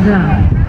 Yeah.